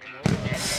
como